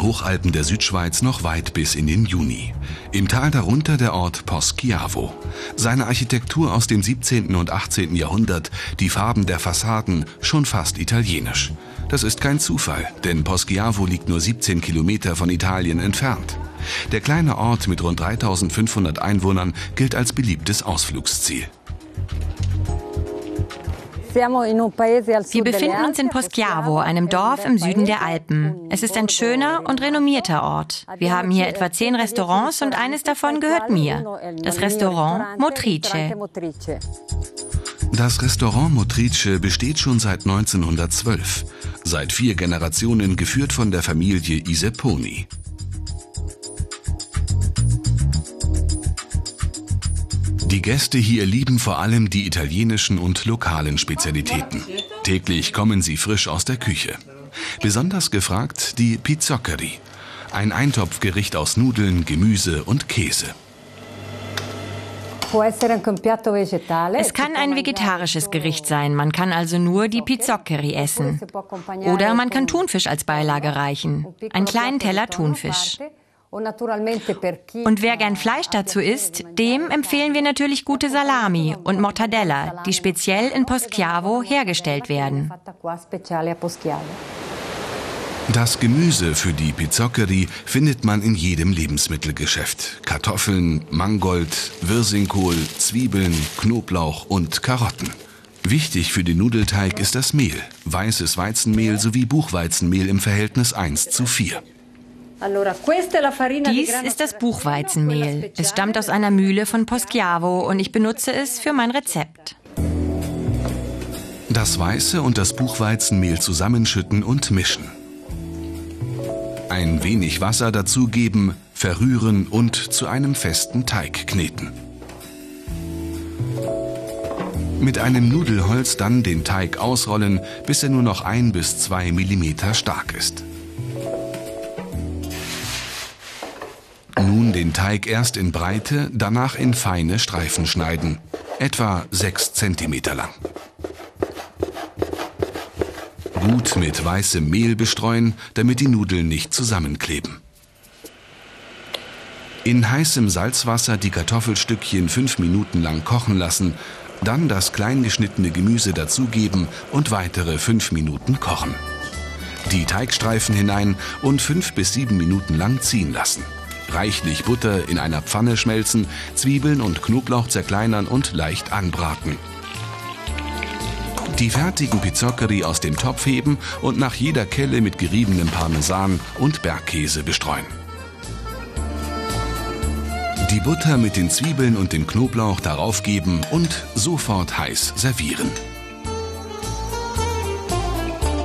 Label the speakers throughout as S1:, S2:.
S1: Hochalpen der Südschweiz noch weit bis in den Juni. Im Tal darunter der Ort Poschiavo. Seine Architektur aus dem 17. und 18. Jahrhundert, die Farben der Fassaden schon fast italienisch. Das ist kein Zufall, denn Poschiavo liegt nur 17 Kilometer von Italien entfernt. Der kleine Ort mit rund 3500 Einwohnern gilt als beliebtes Ausflugsziel.
S2: Wir befinden uns in Poschiavo, einem Dorf im Süden der Alpen. Es ist ein schöner und renommierter Ort. Wir haben hier etwa zehn Restaurants und eines davon gehört mir. Das Restaurant Motrice.
S1: Das Restaurant Motrice besteht schon seit 1912. Seit vier Generationen geführt von der Familie Iseponi. Die Gäste hier lieben vor allem die italienischen und lokalen Spezialitäten. Täglich kommen sie frisch aus der Küche. Besonders gefragt die Pizzoccheri, ein Eintopfgericht aus Nudeln, Gemüse und Käse.
S2: Es kann ein vegetarisches Gericht sein, man kann also nur die Pizzoccheri essen. Oder man kann Thunfisch als Beilage reichen, einen kleinen Teller Thunfisch. Und wer gern Fleisch dazu isst, dem empfehlen wir natürlich gute Salami und Mortadella, die speziell in Poschiavo hergestellt werden.
S1: Das Gemüse für die Pizzoccheri findet man in jedem Lebensmittelgeschäft. Kartoffeln, Mangold, Wirsingkohl, Zwiebeln, Knoblauch und Karotten. Wichtig für den Nudelteig ist das Mehl, weißes Weizenmehl sowie Buchweizenmehl im Verhältnis 1 zu 4.
S2: Dies ist das Buchweizenmehl. Es stammt aus einer Mühle von Poschiavo und ich benutze es für mein Rezept.
S1: Das weiße und das Buchweizenmehl zusammenschütten und mischen. Ein wenig Wasser dazugeben, verrühren und zu einem festen Teig kneten. Mit einem Nudelholz dann den Teig ausrollen, bis er nur noch ein bis zwei Millimeter stark ist. Nun den Teig erst in Breite, danach in feine Streifen schneiden, etwa 6 cm lang. Gut mit weißem Mehl bestreuen, damit die Nudeln nicht zusammenkleben. In heißem Salzwasser die Kartoffelstückchen fünf Minuten lang kochen lassen, dann das kleingeschnittene Gemüse dazugeben und weitere fünf Minuten kochen. Die Teigstreifen hinein und fünf bis sieben Minuten lang ziehen lassen reichlich Butter in einer Pfanne schmelzen, Zwiebeln und Knoblauch zerkleinern und leicht anbraten. Die fertigen Pizzoccheri aus dem Topf heben und nach jeder Kelle mit geriebenem Parmesan und Bergkäse bestreuen. Die Butter mit den Zwiebeln und den Knoblauch darauf geben und sofort heiß servieren.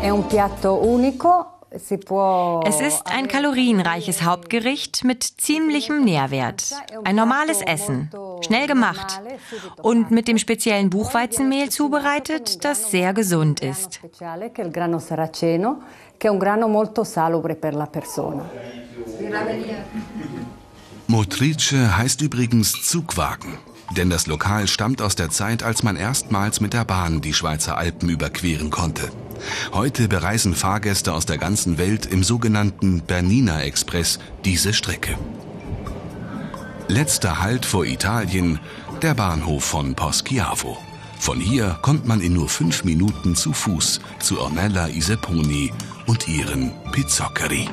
S2: È un piatto unico es ist ein kalorienreiches Hauptgericht mit ziemlichem Nährwert. Ein normales Essen, schnell gemacht und mit dem speziellen Buchweizenmehl zubereitet, das sehr gesund ist.
S1: Motrice heißt übrigens Zugwagen, denn das Lokal stammt aus der Zeit, als man erstmals mit der Bahn die Schweizer Alpen überqueren konnte. Heute bereisen Fahrgäste aus der ganzen Welt im sogenannten Bernina Express diese Strecke. Letzter Halt vor Italien, der Bahnhof von Poschiavo. Von hier kommt man in nur fünf Minuten zu Fuß zu Ornella Iseponi und ihren Pizzoccheri.